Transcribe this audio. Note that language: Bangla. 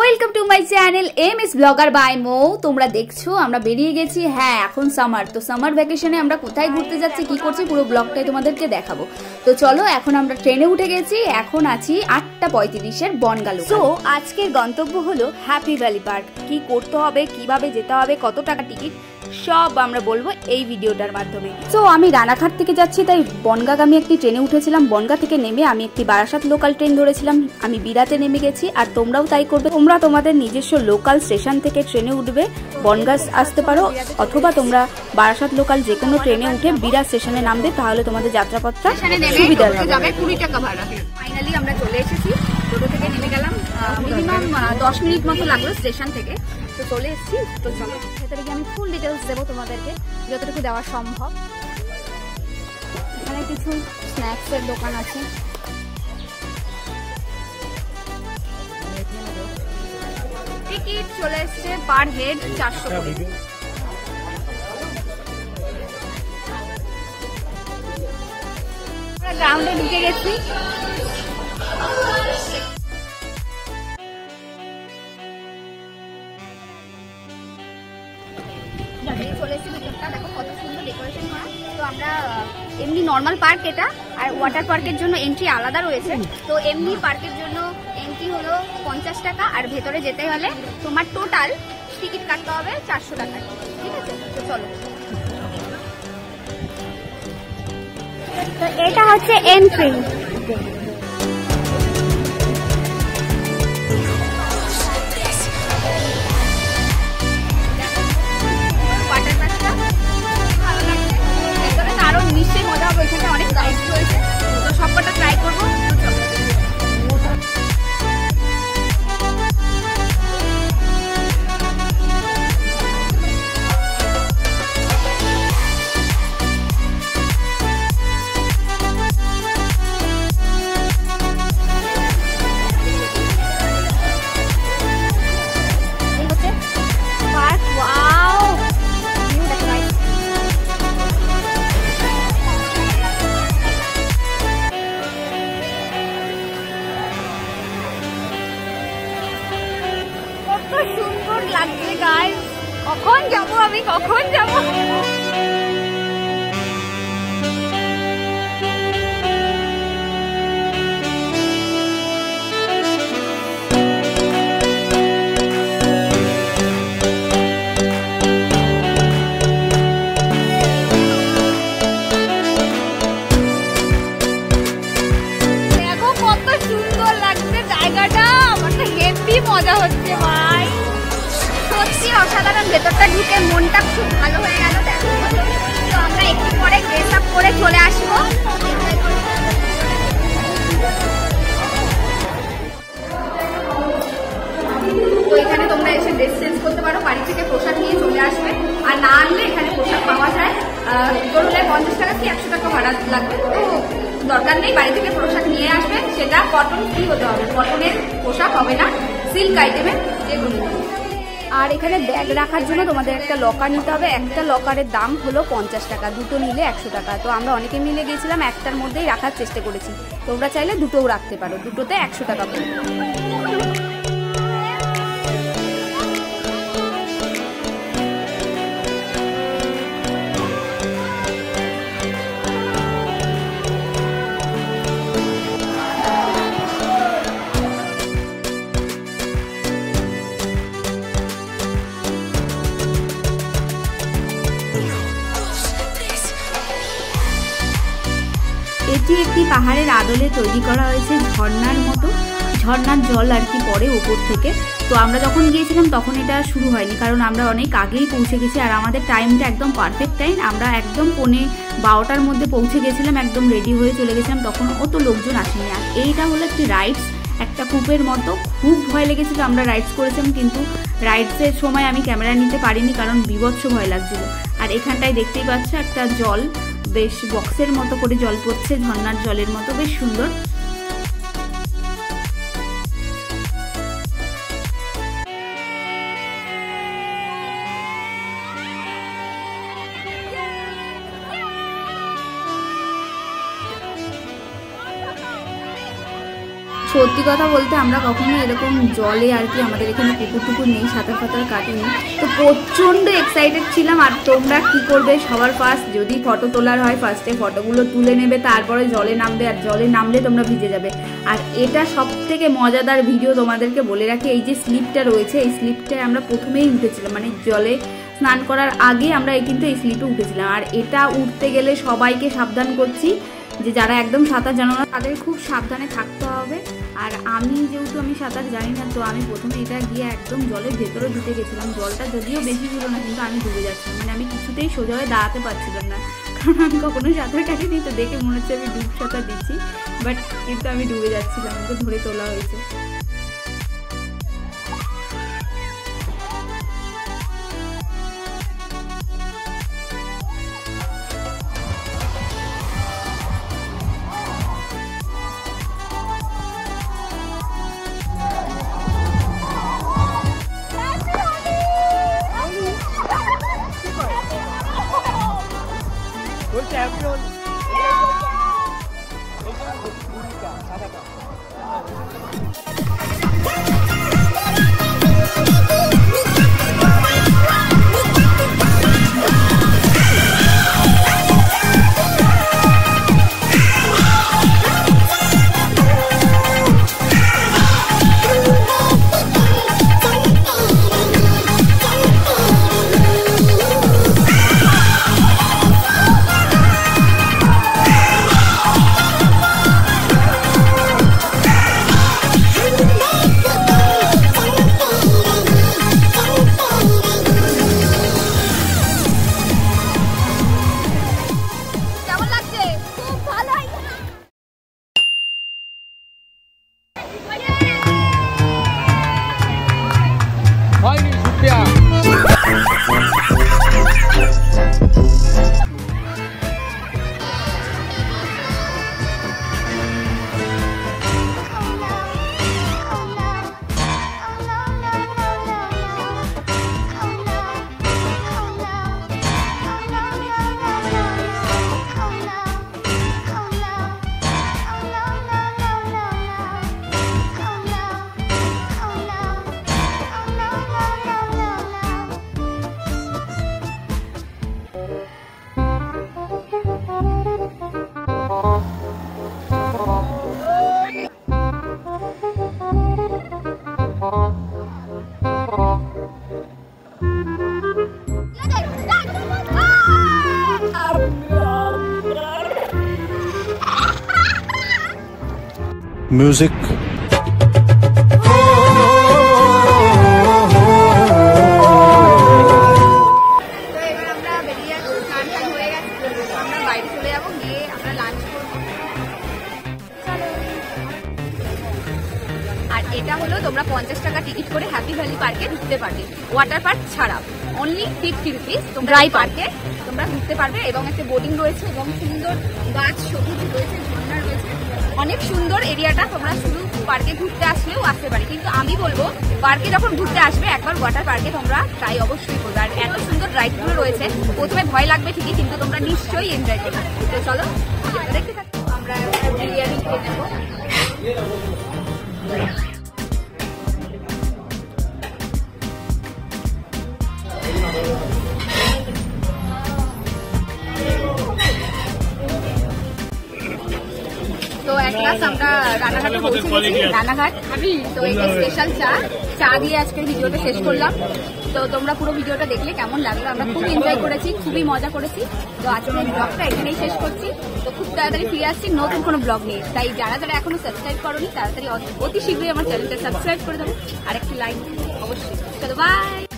Welcome to my channel M S blogger by মো তোমরা দেখছ, আমরা বেরিয়ে গেছি। হ্যাঁ এখন সামার তো সামার ভ্যাকেশনে আমরা কোথায় ঘুরতে যাচ্ছি, কি করছি, পুরো ব্লগটাই তোমাদেরকে দেখাবো। তো চলো, এখন আমরা ট্রেনে উঠে গেছি, এখন আছি আটটা পঁয়ত্রিশের বনগালো তো আজকের গন্তব্য হলো হ্যাপি ভ্যালি পার্ক কি করতে হবে, কীভাবে যেতে হবে, কত টাকা টিকিট সব আমরা বলব এই ভিডিওটার মাধ্যমে। তো আমি রানাঘাট থেকে যাচ্ছি তাই বনগাগামী একটি ট্রেনে উঠেছিলাম। বনগা থেকে নেমে আমি একটি বারাসাত লোকাল ট্রেন ধরেছিলাম। আমি বিরাতে নেমে গেছি আর তোমরাও তাই করবে। তোমরা তোমাদের নিজস্ব লোকাল স্টেশন থেকে ট্রেনে উঠবে। বনগা আসতে পারো অথবা তোমরা বারাসাত লোকাল যে কোনো ট্রেনে উঠে বিরাট স্টেশনে নামবে তাহলে তোমাদের যাত্রাপথটা সুবিধা হবে। কুড়ি টাকা ভাড়া। ফাইনালি আমরা চলে এসেছি। নেমে গেলাম। মিনিমাম দশ মিনিট মতো লাগল স্টেশন থেকে। তো চলে এসেছি। তো চলো ভেতরে আমি ফুল ডিটেলস দেবো তোমাদেরকে, যতটুকু দেওয়া সম্ভব। এখানে কিছু স্ন্যাক্সের দোকান আছে। টিকিট চলে এসছে পার হেড চারশো গ্রাউন্ডে ঢুকে গেছি। এমনি নর্মাল পার্ক এটা আর ওয়াটার পার্কের জন্য এন্ট্রি আলাদা রয়েছে। তো এমনি পার্কের জন্য এন্ট্রি হলো পঞ্চাশ টাকা আর ভেতরে যেতে হলে তোমার টোটাল টিকিট কাটতে হবে চারশো টাকা। ঠিক আছে? তো চলো। তো এটা হচ্ছে এন্ট্রি কখন যাব আমি? কখন যাব? অসাধারণ ভেতরটা ঢুকে মনটা খুব ভালো হয়ে গেল তো আমরা একটু পরে ড্রেস আপ করে চলে আসব। তো এখানে তোমরা এসে ড্রেস চেঞ্জ করতে পারো, বাড়ি থেকে পোশাক নিয়ে চলে আসবে। আর না আনলে এখানে পোশাক পাওয়া যায়। হলে পঞ্চাশ টাকা কি একশো টাকা ভাড়া লাগবে? তো দরকার নেই, বাড়ি থেকে পোশাক নিয়ে আসবে। সেটা কটন ফ্রি হতে হবে। কটনের পোশাক হবে না সিল্ক আইটেমের যেগুলো। আর এখানে ব্যাগ রাখার জন্য তোমাদের একটা লকার নিতে হবে। একটা লকারের দাম হলো পঞ্চাশ টাকা, দুটো নিলে একশো টাকা। তো আমরা অনেকে মিলে গেছিলাম, একটার মধ্যেই রাখার চেষ্টা করেছি। তোমরা চাইলে দুটোও রাখতে পারো, দুটোতে একশো টাকা পাহাড়ের আদলে তৈরি করা হয়েছে ঝর্ণার মতো ঝর্নার জল আর কি পড়ে উপর থেকে। তো আমরা যখন গিয়েছিলাম তখন এটা শুরু হয়নি, কারণ আমরা অনেক আগেই পৌঁছে গেছি আর আমাদের টাইমটা একদম পারফেক্ট টাইম আমরা একদম পৌনে বারোটার মধ্যে পৌঁছে গেছিলাম, একদম রেডি হয়ে চলে গেছিলাম, তখন অত লোকজন আসেনি। আর এইটা হলো একটি রাইডস একটা কূপের মতো। খুব ভয় লেগেছিল, আমরা রাইডস করেছিলাম, কিন্তু রাইডসের সময় আমি ক্যামেরা নিতে পারিনি, কারণ বিভৎস ভয় লাগছিল। আর এখানটায় দেখতেই পাচ্ছ একটা জল বেশ বক্সের মতো করে জল পড়ছে ঝর্নার জলের মতো বেশ সুন্দর। সত্যি কথা বলতে আমরা কখনো এরকম জলে আর কি আমাদের এখানে পুকুর টুকুর নেই সাঁতার ফাতার কাটিনি। তো প্রচণ্ড এক্সাইটেড ছিলাম, আর তোমরা কি করবে? সবার ফার্স্ট যদি ফটো তোলার হয় ফার্স্টে ফটোগুলো তুলে নেবে, তারপরে জলে নামবে, আর জলে নামলে তোমরা ভিজে যাবে। আর এটা সব থেকে মজাদার ভিডিও তোমাদেরকে বলে রাখি, এই যে স্লিপটা রয়েছে, এই স্লিপটায় আমরা প্রথমেই উঠেছিলাম। মানে জলে স্নান করার আগে আমরা কিন্তু এই স্লিপে উঠেছিলাম। আর এটা উঠতে গেলে সবাইকে সাবধান করছি যে যারা একদম সাঁতার জানো না, তাদের খুব সাবধানে থাকতে হবে। আর আমি যেহেতু আমি সাঁতার জানি না, তো আমি প্রথমে এটা গিয়ে একদম জলের ভেতরে ঢুকে গেছিলাম। জলটা যদিও বেশি ছিল না, কিন্তু আমি ডুবে যাচ্ছিলাম। মানে আমি কিছুতেই সোজা হয়ে দাঁড়াতে পারছিলাম না। কারণ আমি কখনো সাঁতার কাটিনি, তো দেখে মনে হচ্ছে আমি ডুব সাঁতার দিচ্ছি। বাট কিন্তু আমি ডুবে যাচ্ছিলাম, আমাকে ধরে তোলা হয়েছে। করব আর এটা হলো তোমরা পঞ্চাশ টাকা টিকিট করে হ্যাপি ভ্যালি পার্কে ঢুকতে পারবে। ওয়াটার পার্ক ছাড়া। অনলি ফিফটি রুপিস তোমরা ড্রাই পার্কে তোমরা ঢুকতে পারবে এবং একটা বোটিং রয়েছে এবং সুন্দর গাছ সবুজ রয়েছে। অনেক সুন্দর এরিয়াটা, তোমরা শুধু পার্কে ঘুরতে আসলেও আসতে পারে। কিন্তু আমি বলব, পার্কে যখন ঘুরতে আসবে, একবার ওয়াটার পার্কে তোমরা ট্রাই অবশ্যই করবে। আর এত সুন্দর রাইডগুলো রয়েছে, প্রথমে ভয় লাগবে ঠিকই, কিন্তু তোমরা নিশ্চয়ই এনজয় করবে। তো চলো, দেখতে থাকো, আমরা বিরিয়ানি খেয়ে নেব। এক আমরা রানাঘাটে পৌঁছে গেছি রানাঘাট তো এটা স্পেশাল চা। চা দিয়ে আজকের ভিডিওটা শেষ করলাম। তো তোমরা পুরো ভিডিওটা দেখলে কেমন লাগল? আমরা খুব এনজয় করেছি খুবই মজা করেছি। তো আজকের ব্লগটা এখানেই শেষ করছি। তো খুব তাড়াতাড়ি ফিরে আসছি নতুন কোনো ব্লগ নিয়ে। তাই যারা যারা এখনও সাবস্ক্রাইব করোনি তাড়াতাড়ি অতি- শীঘ্রই আমার চ্যানেলটা সাবস্ক্রাইব করে দেবো। আর একটি লাইক অবশ্যই। চলো বাই